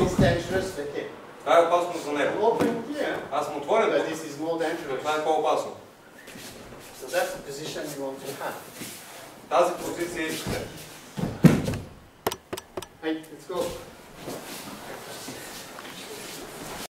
тук. Това е опасно за него. Аз съм отворен Това е по-опасно. Тази позиция искате. Hey, let's go.